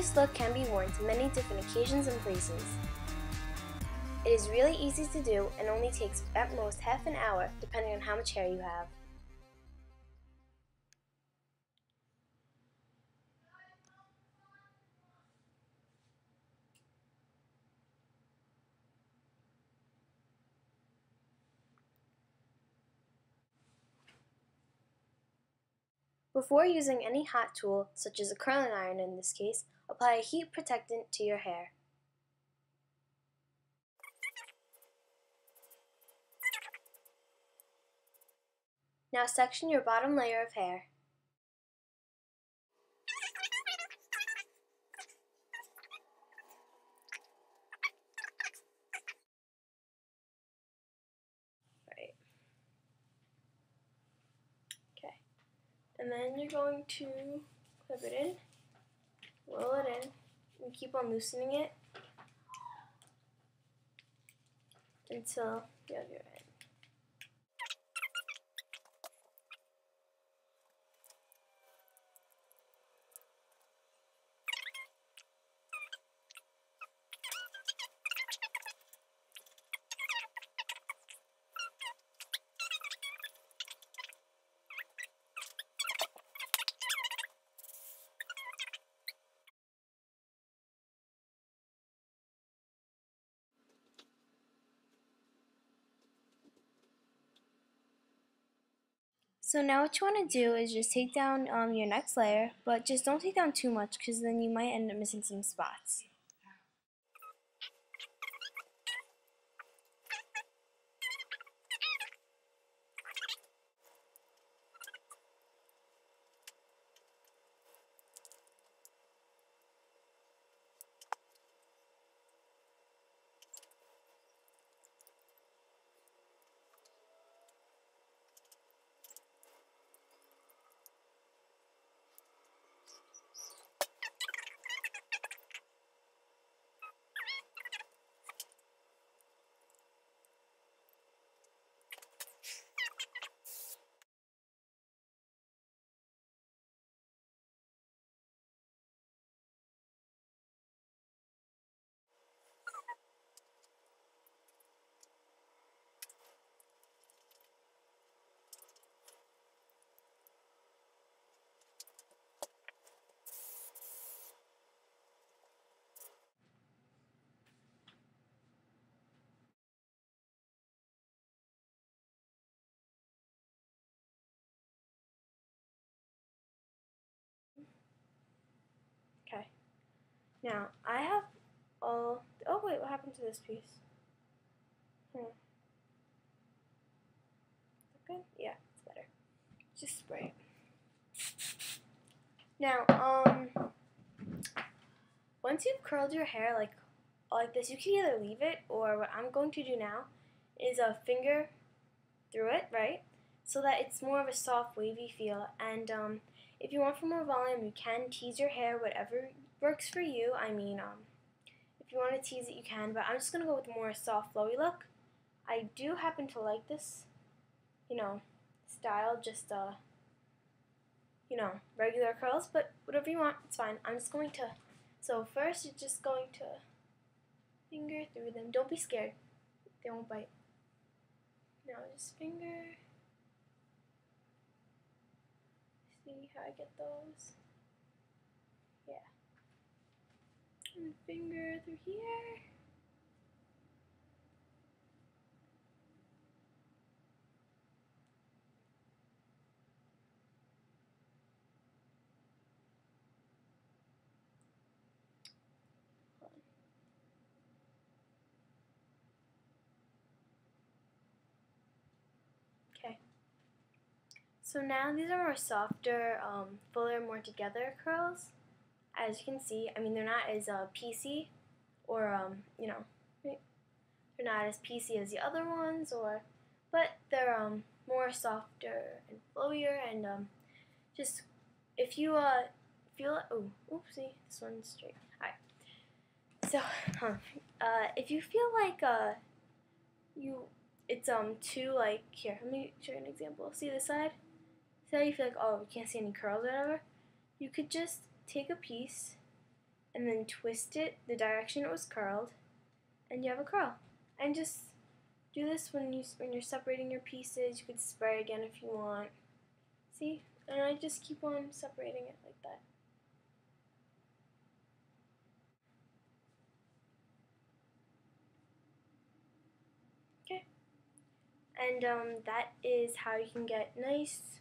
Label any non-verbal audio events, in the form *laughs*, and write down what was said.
This look can be worn to many different occasions and places. It is really easy to do and only takes at most half an hour depending on how much hair you have. Before using any hot tool, such as a curling iron in this case, apply a heat protectant to your hair. Now section your bottom layer of hair. Right. Okay. And then you're going to clip it in, roll it in, and keep on loosening it until you have your end. So now what you want to do is just take down um, your next layer, but just don't take down too much because then you might end up missing some spots. Now, I have all... Oh, wait, what happened to this piece? Hmm. Good? Yeah, it's better. Just spray it. Now, um... Once you've curled your hair like like this, you can either leave it or what I'm going to do now is a finger through it, right? So that it's more of a soft wavy feel and um, if you want for more volume, you can tease your hair, whatever works for you. I mean, um, if you want to tease it, you can, but I'm just going to go with more soft, flowy look. I do happen to like this, you know, style, just, uh, you know, regular curls, but whatever you want, it's fine. I'm just going to, so first you're just going to finger through them. Don't be scared. They won't bite. Now just finger see how I get those. Yeah. And finger through here. So now these are more softer, um, fuller, more together curls. As you can see, I mean they're not as uh, piecey or, um, you know, they're not as piecey as the other ones, or, but they're um, more softer and flowier and um, just, if you uh, feel, oh, oopsie, this one's straight. Alright. So, huh, *laughs* uh, if you feel like uh, you, it's um too like, here, let me show you an example. See this side? Say you feel like, oh, you can't see any curls or whatever, you could just take a piece and then twist it the direction it was curled, and you have a curl. And just do this when you when you're separating your pieces. You could spray again if you want. See? And I just keep on separating it like that. Okay. And um, that is how you can get nice